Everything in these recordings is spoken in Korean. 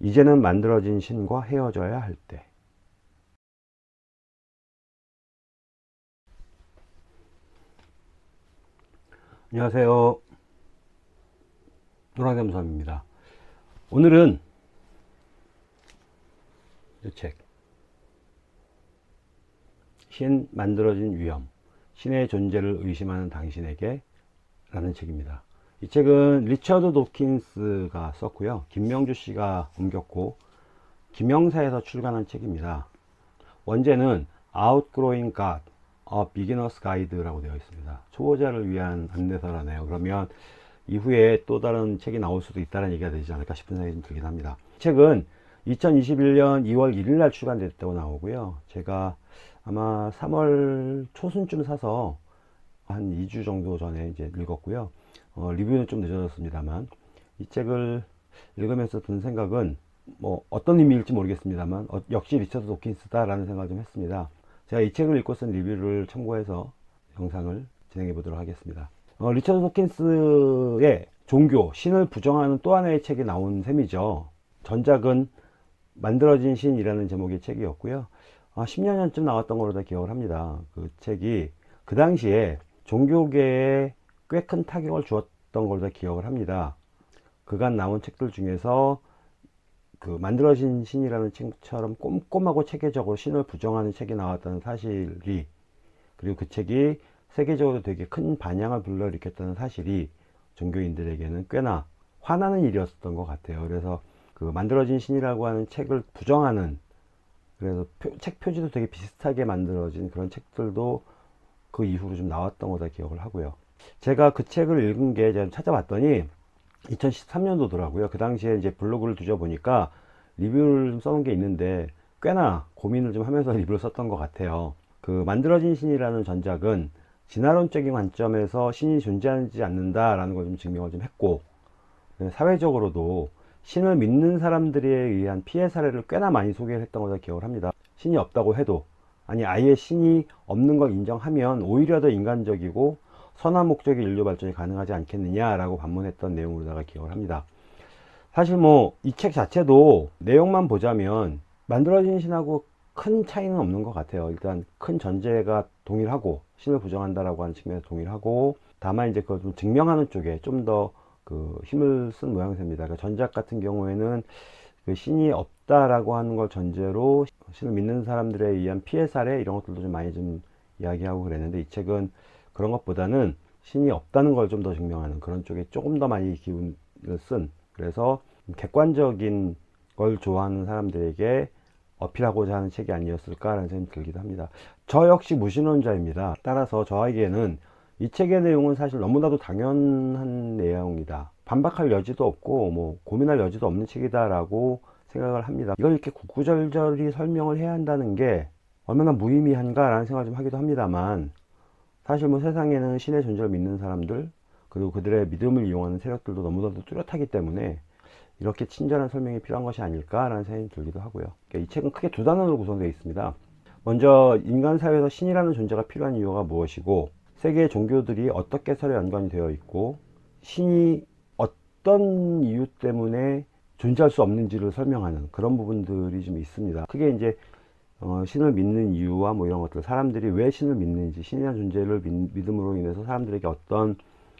이제는 만들어진 신과 헤어져야 할 때. 안녕하세요. 노랑잠수함입니다. 오늘은 이 책. 신 만들어진 위험. 신의 존재를 의심하는 당신에게 라는 책입니다. 이 책은 리처드 도킨스가 썼고요. 김명주 씨가 옮겼고 김영사에서 출간한 책입니다. 원제는 Outgrowing God, A Beginner's Guide라고 되어 있습니다. 초보자를 위한 안내서라네요. 그러면 이후에 또 다른 책이 나올 수도 있다는 얘기가 되지 않을까 싶은 생각이 좀 들긴 합니다. 이 책은 2021년 2월 1일 날 출간됐다고 나오고요. 제가 아마 3월 초순쯤 사서 한 2주 정도 전에 이제 읽었고요. 어, 리뷰는 좀 늦어졌습니다만 이 책을 읽으면서 든 생각은 뭐 어떤 의미일지 모르겠습니다만 어, 역시 리처드 도킨스다라는 생각을 좀 했습니다. 제가 이 책을 읽고 쓴 리뷰를 참고해서 영상을 진행해 보도록 하겠습니다. 어, 리처드 도킨스의 종교, 신을 부정하는 또 하나의 책이 나온 셈이죠. 전작은 만들어진 신이라는 제목의 책이었고요. 아, 10년 전쯤 나왔던 걸로 다 기억을 합니다. 그 책이 그 당시에 종교계에 꽤 큰 타격을 주었던 걸로 다 기억을 합니다. 그간 나온 책들 중에서 그 만들어진 신이라는 책처럼 꼼꼼하고 체계적으로 신을 부정하는 책이 나왔다는 사실이 그리고 그 책이 세계적으로 되게 큰 반향을 불러일으켰다는 사실이 종교인들에게는 꽤나 화나는 일이었던 것 같아요. 그래서 그 만들어진 신이라고 하는 책을 부정하는 그래서 표, 책 표지도 되게 비슷하게 만들어진 그런 책들도 그 이후로 좀 나왔던 거다 기억을 하고요. 제가 그 책을 읽은 게 제가 찾아봤더니 2013년도더라고요. 그 당시에 이제 블로그를 뒤져보니까 리뷰를 좀 써놓은 게 있는데 꽤나 고민을 좀 하면서 리뷰를 썼던 것 같아요. 그 만들어진 신이라는 전작은 진화론적인 관점에서 신이 존재하지 않는다라는 걸 좀 증명을 좀 했고 사회적으로도 신을 믿는 사람들에 의한 피해 사례를 꽤나 많이 소개를 했던 것을 기억을 합니다. 신이 없다고 해도 아니 아예 신이 없는 걸 인정하면 오히려 더 인간적이고 선한 목적의 인류 발전이 가능하지 않겠느냐라고 반문했던 내용으로다가 기억을 합니다. 사실 뭐 이 책 자체도 내용만 보자면 만들어진 신하고 큰 차이는 없는 것 같아요. 일단 큰 전제가 동일하고 신을 부정한다라고 하는 측면에서 동일하고 다만 이제 그걸 좀 증명하는 쪽에 좀 더 그 힘을 쓴 모양새입니다. 그러니까 전작 같은 경우에는 그 신이 없다라고 하는 걸 전제로 신을 믿는 사람들에 의한 피해 사례 이런 것들도 좀 많이 좀 이야기하고 그랬는데 이 책은 그런 것보다는 신이 없다는 걸 좀 더 증명하는 그런 쪽에 조금 더 많이 기운을 쓴 그래서 객관적인 걸 좋아하는 사람들에게 어필하고자 하는 책이 아니었을까라는 생각이 들기도 합니다. 저 역시 무신론자입니다. 따라서 저에게는 이 책의 내용은 사실 너무나도 당연한 내용이다. 반박할 여지도 없고 뭐 고민할 여지도 없는 책이다라고 생각을 합니다. 이걸 이렇게 구구절절히 설명을 해야 한다는 게 얼마나 무의미한가라는 생각을 좀 하기도 합니다만 사실 뭐 세상에는 신의 존재를 믿는 사람들 그리고 그들의 믿음을 이용하는 세력들도 너무나도 뚜렷하기 때문에 이렇게 친절한 설명이 필요한 것이 아닐까라는 생각이 들기도 하고요. 그러니까 이 책은 크게 두 단원으로 구성되어 있습니다. 먼저 인간 사회에서 신이라는 존재가 필요한 이유가 무엇이고 세계의 종교들이 어떻게 서로 연관이 되어 있고 신이 어떤 이유 때문에 존재할 수 없는지를 설명하는 그런 부분들이 좀 있습니다. 크게 이제 어, 신을 믿는 이유와 뭐 이런 것들, 사람들이 왜 신을 믿는지, 신이라는 존재를 믿, 음으로 인해서 사람들에게 어떤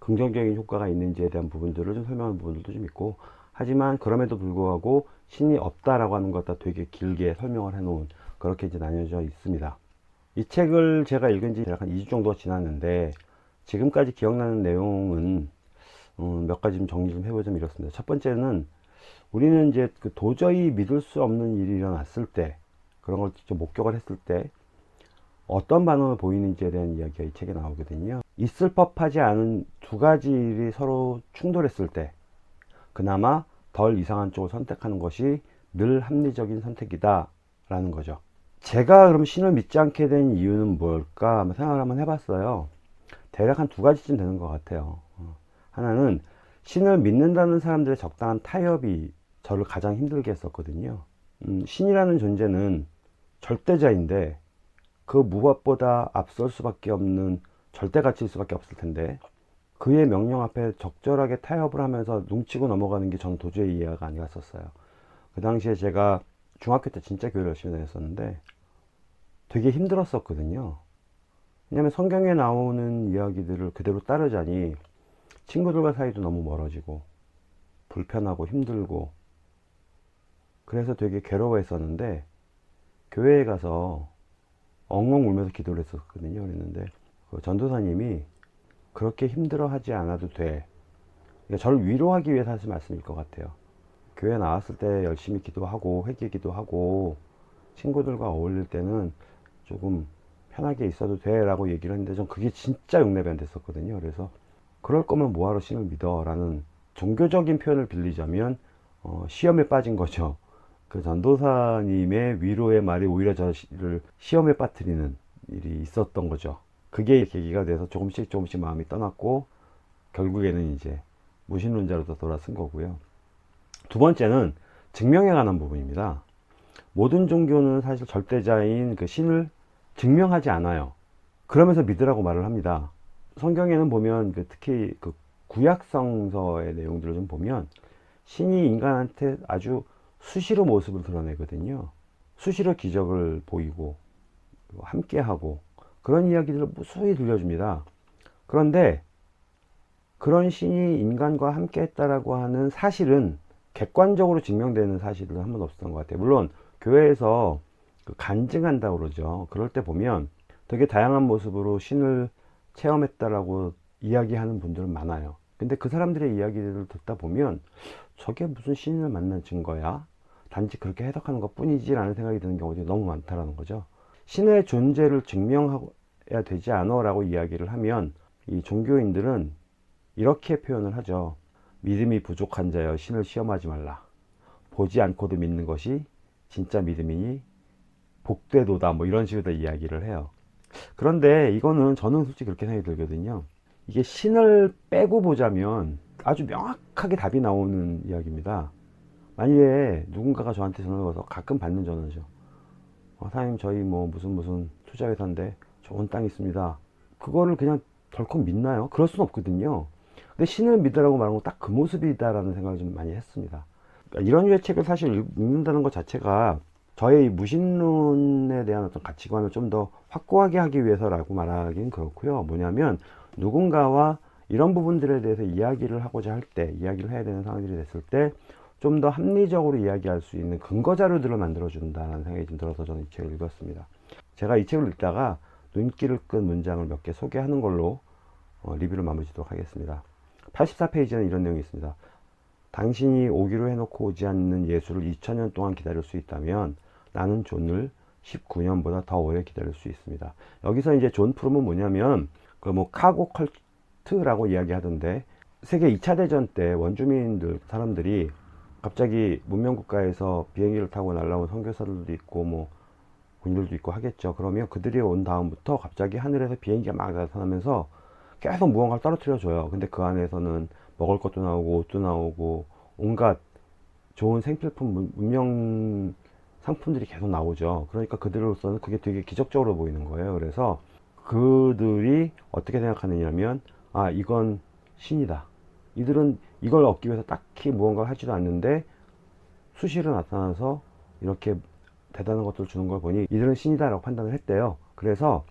긍정적인 효과가 있는지에 대한 부분들을 좀 설명하는 부분들도 좀 있고, 하지만 그럼에도 불구하고 신이 없다라고 하는 것다 되게 길게 설명을 해놓은 그렇게 이제 나뉘어져 있습니다. 이 책을 제가 읽은 지 약 한 2주 정도 지났는데 지금까지 기억나는 내용은 음, 몇 가지 좀 정리 좀 해보자면 이렇습니다. 첫 번째는 우리는 이제 그 도저히 믿을 수 없는 일이 일어났을 때 그런 걸 직접 목격을 했을 때 어떤 반응을 보이는지에 대한 이야기가 이 책에 나오거든요. 있을 법하지 않은 두 가지 일이 서로 충돌했을 때 그나마 덜 이상한 쪽을 선택하는 것이 늘 합리적인 선택이다 라는 거죠. 제가 그럼 신을 믿지 않게 된 이유는 뭘까 생각을 한번 해봤어요. 대략 한 두 가지쯤 되는 것 같아요. 어, 하나는 신을 믿는다는 사람들의 적당한 타협이 저를 가장 힘들게 했었거든요. 음, 신이라는 존재는 절대자인데 그 무엇보다 앞설 수밖에 없는 절대 가치일 수밖에 없을 텐데 그의 명령 앞에 적절하게 타협을 하면서 눈치고 넘어가는 게 저는 도저히 이해가 안 갔었어요. 그 당시에 제가 중학교 때 진짜 교회를 열심히 다녔었는데 되게 힘들었었거든요. 왜냐면 성경에 나오는 이야기들을 그대로 따르자니 친구들과 사이도 너무 멀어지고 불편하고 힘들고 그래서 되게 괴로워했었는데 교회에 가서 엉엉 울면서 기도를 했었거든요. 그랬는데 그 전도사님이 그렇게 힘들어하지 않아도 돼. 그러니까 저를 위로하기 위해서 하신 말씀일 것 같아요. 교회 나왔을 때 열심히 기도하고 회개 기도 하고 친구들과 어울릴 때는 조금 편하게 있어도 돼 라고 얘기를 했는데 전 그게 진짜 용납이 안 됐었거든요. 그래서 그럴 거면 뭐하러 신을 믿어 라는 종교적인 표현을 빌리자면 어, 시험에 빠진 거죠. 그 전도사님의 위로의 말이 오히려 저를 시험에 빠뜨리는 일이 있었던 거죠. 그게 계기가 돼서 조금씩 조금씩 마음이 떠났고 결국에는 이제 무신론자로 돌아선 거고요. 두 번째는 증명에 관한 부분입니다. 모든 종교는 사실 절대자인 그 신을 증명하지 않아요. 그러면서 믿으라고 말을 합니다. 성경에는 보면 그 특히 그 구약성서의 내용들을 좀 보면 신이 인간한테 아주 수시로 모습을 드러내거든요. 수시로 기적을 보이고 함께하고 그런 이야기들을 무수히 들려줍니다. 그런데 그런 신이 인간과 함께 했다라고 하는 사실은 객관적으로 증명되는 사실은 한 번도 없었던 것 같아요. 물론 교회에서 그 간증한다고 그러죠. 그럴 때 보면 되게 다양한 모습으로 신을 체험했다라고 이야기하는 분들은 많아요. 근데 그 사람들의 이야기를 듣다 보면 저게 무슨 신을 만난 증거야? 단지 그렇게 해석하는 것 뿐이지라는 생각이 드는 경우들이 너무 많다라는 거죠. 신의 존재를 증명해야 되지 않아 라고 이야기를 하면 이 종교인들은 이렇게 표현을 하죠. 믿음이 부족한 자여 신을 시험하지 말라. 보지 않고도 믿는 것이 진짜 믿음이니 복되도다. 뭐 이런 식으로 이야기를 해요. 그런데 이거는 저는 솔직히 그렇게 생각이 들거든요. 이게 신을 빼고 보자면 아주 명확하게 답이 나오는 이야기입니다. 만약에 누군가가 저한테 전화를 걸어서 가끔 받는 전화죠. 어, 사장님 저희 뭐 무슨 무슨 투자회사인데 좋은 땅 있습니다. 그거를 그냥 덜컥 믿나요? 그럴 수는 없거든요. 근데 신을 믿으라고 말한 건 딱 그 모습이다라는 생각을 좀 많이 했습니다. 그러니까 이런 류의 책을 사실 읽는다는 것 자체가 저의 무신론에 대한 어떤 가치관을 좀 더 확고하게 하기 위해서라고 말하기는 그렇고요. 뭐냐면 누군가와 이런 부분들에 대해서 이야기를 하고자 할 때, 이야기를 해야 되는 상황들이 됐을 때, 좀 더 합리적으로 이야기할 수 있는 근거 자료들을 만들어준다는 생각이 좀 들어서 저는 이 책을 읽었습니다. 제가 이 책을 읽다가 눈길을 끈 문장을 몇 개 소개하는 걸로 어, 리뷰를 마무리 짓도록 하겠습니다. 84페이지에는 이런 내용이 있습니다. 당신이 오기로 해놓고 오지 않는 예수를 2000년 동안 기다릴 수 있다면 나는 존을 19년보다 더 오래 기다릴 수 있습니다. 여기서 이제 존 프롬은 뭐냐면 그 뭐 cargo cult라고 이야기하던데 세계 2차 대전 때 원주민들 사람들이 갑자기 문명 국가에서 비행기를 타고 날라온 선교사들도 있고 뭐 군인들도 있고 하겠죠. 그러면 그들이 온 다음부터 갑자기 하늘에서 비행기가 막 나타나면서 계속 무언가를 떨어뜨려 줘요. 근데 그 안에서는 먹을 것도 나오고 옷도 나오고 온갖 좋은 생필품 문명 상품들이 계속 나오죠. 그러니까 그들로서는 그게 되게 기적적으로 보이는 거예요. 그래서 그들이 어떻게 생각하느냐면 아 이건 신이다. 이들은 이걸 얻기 위해서 딱히 무언가를 하지도 않는데 수시로 나타나서 이렇게 대단한 것들을 주는 걸 보니 이들은 신이다라고 판단을 했대요. 그래서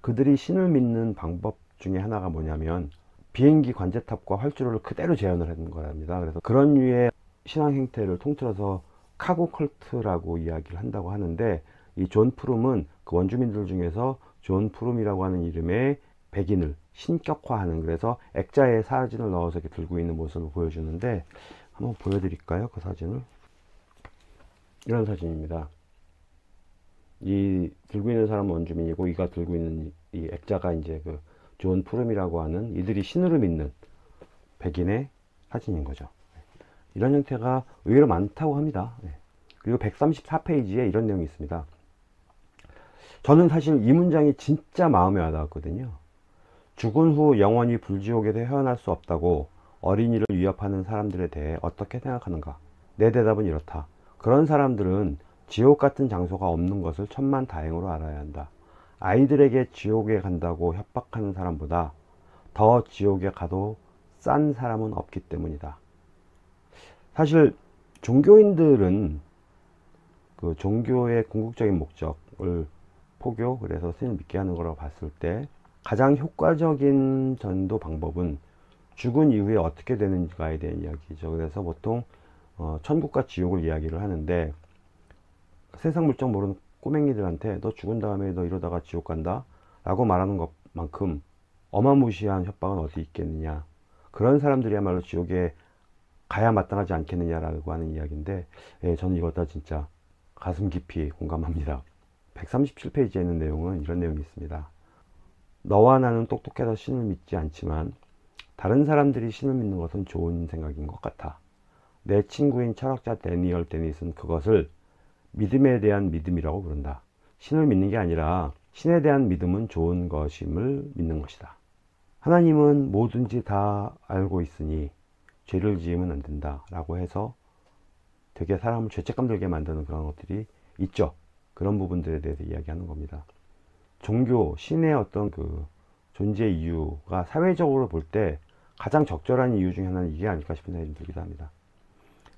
그들이 신을 믿는 방법 중에 하나가 뭐냐면 비행기 관제탑과 활주로를 그대로 재현을 하는 거랍니다. 그래서 그런 류의 신앙 행태를 통틀어서 cargo cult라고 이야기를 한다고 하는데 이 존 프룸은 그 원주민들 중에서 존 프룸이라고 하는 이름의 백인을 신격화하는 그래서 액자에 사진을 넣어서 이렇게 들고 있는 모습을 보여주는데 한번 보여드릴까요? 그 사진을 이런 사진입니다. 이 들고 있는 사람은 원주민이고 이가 들고 있는 이 액자가 이제 그존 푸름이라고 하는 이들이 신으로 믿는 백인의 사진인 거죠. 이런 형태가 의외로 많다고 합니다. 네. 그리고 134페이지에 이런 내용이 있습니다. 저는 사실 이 문장이 진짜 마음에 와닿았거든요. 죽은 후 영원히 불지옥에서 헤어날 수 없다고 어린이를 위협하는 사람들에 대해 어떻게 생각하는가? 내 대답은 이렇다. 그런 사람들은 지옥 같은 장소가 없는 것을 천만 다행으로 알아야 한다. 아이들에게 지옥에 간다고 협박하는 사람보다 더 지옥에 가도 싼 사람은 없기 때문이다. 사실 종교인들은 그 종교의 궁극적인 목적을 포교 그래서 스님을 믿게 하는 거라고 봤을 때 가장 효과적인 전도 방법은 죽은 이후에 어떻게 되는가에 대한 이야기죠. 그래서 보통 어, 천국과 지옥을 이야기를 하는데 세상 물정 모르는 꼬맹이들한테 너 죽은 다음에 너 이러다가 지옥 간다 라고 말하는 것만큼 어마무시한 협박은 어디 있겠느냐 그런 사람들이야말로 지옥에 가야 마땅하지 않겠느냐라고 하는 이야기인데 예, 저는 이거다 진짜 가슴 깊이 공감합니다 137페이지에 있는 내용은 이런 내용이 있습니다 너와 나는 똑똑해서 신을 믿지 않지만 다른 사람들이 신을 믿는 것은 좋은 생각인 것 같아 내 친구인 철학자 데니얼 데니스는 그것을 믿음에 대한 믿음이라고 부른다. 신을 믿는 게 아니라 신에 대한 믿음은 좋은 것임을 믿는 것이다. 하나님은 뭐든지 다 알고 있으니 죄를 지으면 안 된다. 라고 해서 되게 사람을 죄책감 들게 만드는 그런 것들이 있죠. 그런 부분들에 대해서 이야기하는 겁니다. 종교, 신의 어떤 그 존재 이유가 사회적으로 볼 때 가장 적절한 이유 중에 하나는 이게 아닐까 싶은 생각이 들기도 합니다.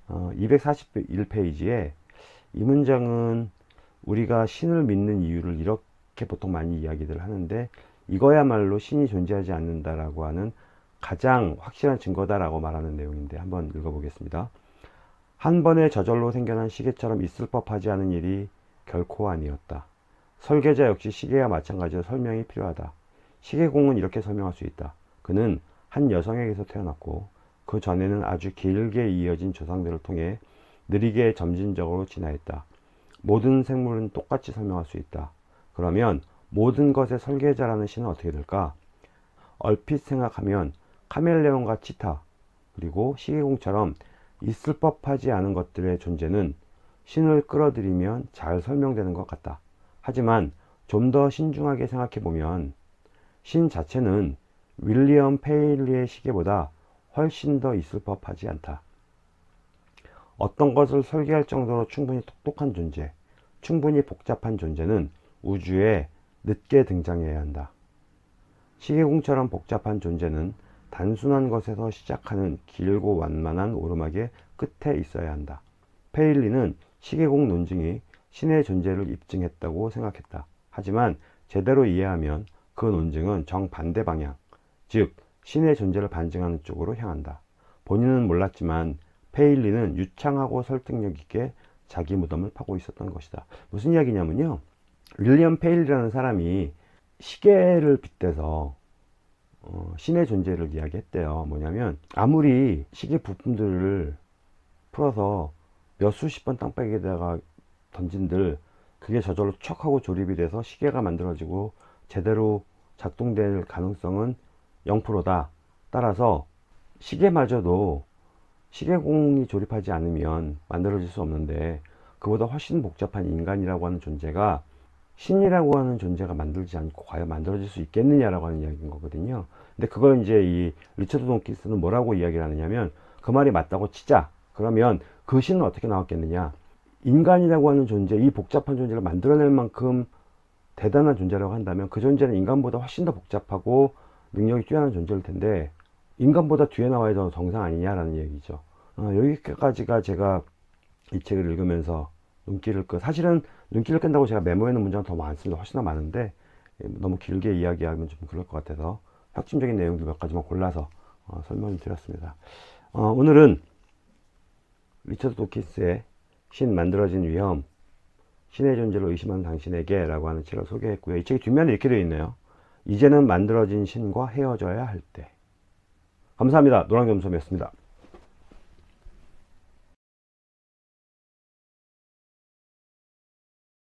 어, 241페이지에 이 문장은 우리가 신을 믿는 이유를 이렇게 보통 많이 이야기들 하는데 이거야말로 신이 존재하지 않는다라고 하는 가장 확실한 증거다라고 말하는 내용인데 한번 읽어보겠습니다. 한 번의 저절로 생겨난 시계처럼 있을 법하지 않은 일이 결코 아니었다. 설계자 역시 시계와 마찬가지로 설명이 필요하다. 시계공은 이렇게 설명할 수 있다. 그는 한 여성에게서 태어났고 그 전에는 아주 길게 이어진 조상들을 통해 느리게 점진적으로 진화했다. 모든 생물은 똑같이 설명할 수 있다. 그러면 모든 것의 설계자라는 신은 어떻게 될까? 얼핏 생각하면 카멜레온과 치타 그리고 시계공처럼 있을 법하지 않은 것들의 존재는 신을 끌어들이면 잘 설명되는 것 같다. 하지만 좀 더 신중하게 생각해 보면 신 자체는 윌리엄 페일리의 시계보다 훨씬 더 있을 법하지 않다. 어떤 것을 설계할 정도로 충분히 똑똑한 존재, 충분히 복잡한 존재는 우주에 늦게 등장해야 한다. 시계공처럼 복잡한 존재는 단순한 것에서 시작하는 길고 완만한 오르막의 끝에 있어야 한다. 페일리는 시계공 논증이 신의 존재를 입증했다고 생각했다. 하지만 제대로 이해하면 그 논증은 정반대 방향, 즉 신의 존재를 반증하는 쪽으로 향한다. 본인은 몰랐지만 페일리는 유창하고 설득력 있게 자기 무덤을 파고 있었던 것이다. 무슨 이야기냐면요. 윌리엄 페일리라는 사람이 시계를 빗대서 어, 신의 존재를 이야기했대요. 뭐냐면 아무리 시계 부품들을 풀어서 몇 수십 번 땅바닥에다가 던진들 그게 저절로 척 하고 조립이 돼서 시계가 만들어지고 제대로 작동될 가능성은 0%다. 따라서 시계마저도 시계공이 조립하지 않으면 만들어질 수 없는데 그보다 훨씬 복잡한 인간이라고 하는 존재가 신이라고 하는 존재가 만들지 않고 과연 만들어질 수 있겠느냐라고 하는 이야기인 거거든요. 근데 그걸 이제 이 리처드 돈키스는 뭐라고 이야기를 하느냐면 그 말이 맞다고 치자. 그러면 그 신은 어떻게 나왔겠느냐. 인간이라고 하는 존재, 이 복잡한 존재를 만들어낼 만큼 대단한 존재라고 한다면 그 존재는 인간보다 훨씬 더 복잡하고 능력이 뛰어난 존재일 텐데 인간보다 뒤에 나와야 더 정상 아니냐라는 얘기죠. 어, 여기까지가 제가 이 책을 읽으면서 눈길을 끄 사실은 눈길을 끈다고 제가 메모해 놓은 문장은 더 많습니다. 훨씬 더 많은데 예, 너무 길게 이야기하면 좀 그럴 것 같아서 핵심적인 내용들 몇 가지만 골라서 어, 설명을 드렸습니다. 어, 오늘은 리처드 도키스의 신 만들어진 위험 신의 존재를 의심하는 당신에게 라고 하는 책을 소개했고요. 이 책이 뒷면에 이렇게 되어 있네요. 이제는 만들어진 신과 헤어져야 할 때. 감사합니다. 노랑겸솜이었습니다.